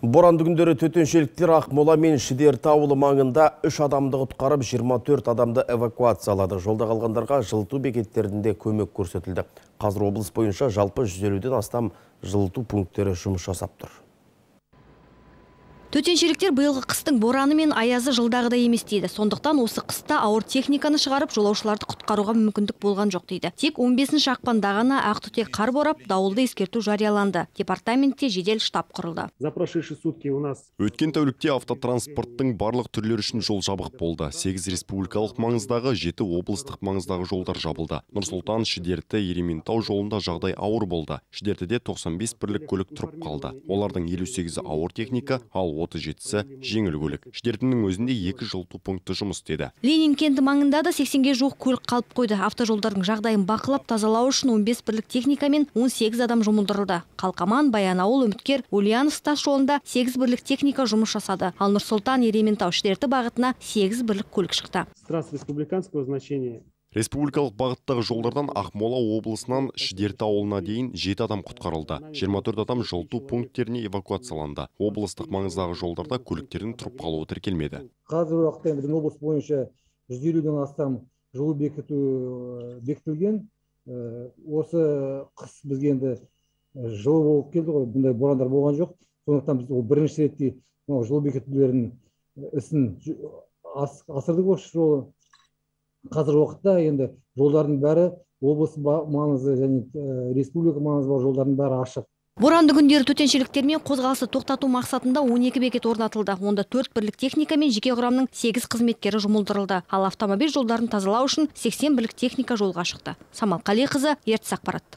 Боранды күндері төтеншеліктер Ақмола мен Шідерті ауылы маңында үш адамды құтқарып 24 адамды эвакуациялады. Жолда қалғандарға жылыту бекеттерінде көмек көрсетілді. Қазір облыс бойынша жалпы 150-ден астам жылыту пункттері жұмыс жасап тұр. Төтеншеліктер биылғы қыстың бораны мен аязы жылдағыдай емес дейді. Сондықтан осы қыста ауыр техниканы шығарып, жолаушыларды құтқаруға мүмкіндік болған жоқ дейді. Тек 15 ақпанда ғана ақтүтек қар борап, дауылды ескерту жарияланды. Департаментте жедел штаб құрылды. За прошедшие сутки у нас Өткен тәулікте автотранспорттың барлық түрлері үшін жол жабық болды. 8 республикалық маңыздағы, 7 облыстық маңыздағы жолдар жабылды. Нұрсұлтан, Шідерті, Ерементау жолында жағдай ауыр болды. Шідертіде 95 бірлік көлік тұрып қалды. Олардың 58-і ауыр техника, ал 37-сі жеңіл көлік. Шідертінің өзінде екі жылыту пункті жұмыс істеді. Ленин кенті маңында да 80-ге жуық көлік қалып қойды. Автожолдардың жағдайын бақылап тазалау үшін 15 бірлік техника мен 18 адам жұмылдырылды. Қалқаман, Баянауыл, Үміткер, Ульянов тас жолында 8 бірлік техника жұмыс жасады. Ал Нұрсұлтан, Ерементау, Шідерті бағытына 8 бірлік көлік шықты. трасс республиканского значения Республикалық бағыттағы жолдардан Ақмола облысынан Шідерті ауылына дейін 7 адам құтқарылды. 24 адам жылыту пункттеріне эвакуацияланды. Облыстық маңыздағы жолдарда көліктердің тұрып қалуы тіркелмеді. қазіргі уақытта біздің облыс бойынша жүз елуден астам жылу бекіту э, бекітілген Э, осы қыс бізге енді э, жылы болып келді ғой бұндай борандар болған жоқ сондықтан біз ол бірінші ретте мынау жылу бекітулерінің ісін асырдық осы жолы қазіргі уақытта енді жолдардың бәрі облыс маңызы және республика маңызы бар жолдардың бәрі ашық Боранды күндері төтеншеліктермен қозғалысты тоқтату мақсатында 12 бекет орнатылды. Онда 4 бірлік техника мен жеке құрамның 8 қызметкері жұмылдырылды. Ал автомобиль жолдарын тазалау үшін 80 бірлік техника жолға шықты. Самал Қалиқызы, Ертіс ақпарат.